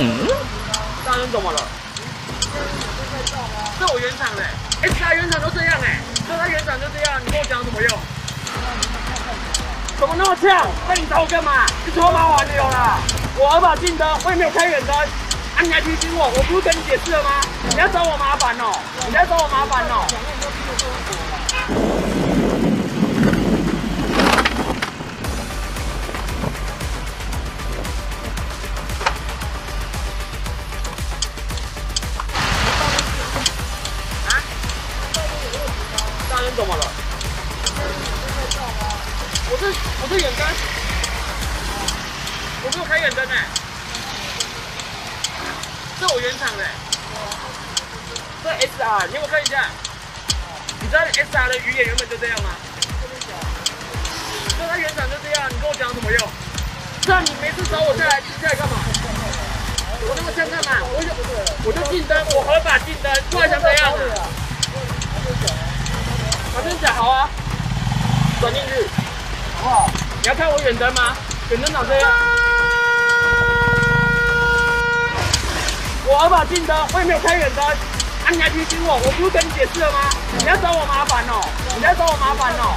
嗯，大人怎么了？这我原厂的，S R 原厂都这样哎，就他原厂就这样，你跟我讲什么用？怎么那么呛？那你找我干嘛？你搓麻完有了？我合法进灯，我也没有开远灯，啊你还提醒我，我不是跟你解释了吗？你要找我麻烦哦，你要找我麻烦哦。怎么了？我是我是远灯，我没有开远灯哎，这我原厂的，这 S R，你给我看一下，你知道 S R 的鱼眼原本就这样吗？就它原厂就这样，你跟我讲什么用？这样你没事找我下来下来干嘛？我那么呛干嘛？我就我就进灯，我合法进灯，不然想怎样的？啊，真假好啊，转进去，好不好？你要看我远灯吗？远灯长这样。我合法进灯，我也没有开远灯，啊你还提醒我，我不是跟你解释了吗？你要找我麻烦哦，你要找我麻烦哦。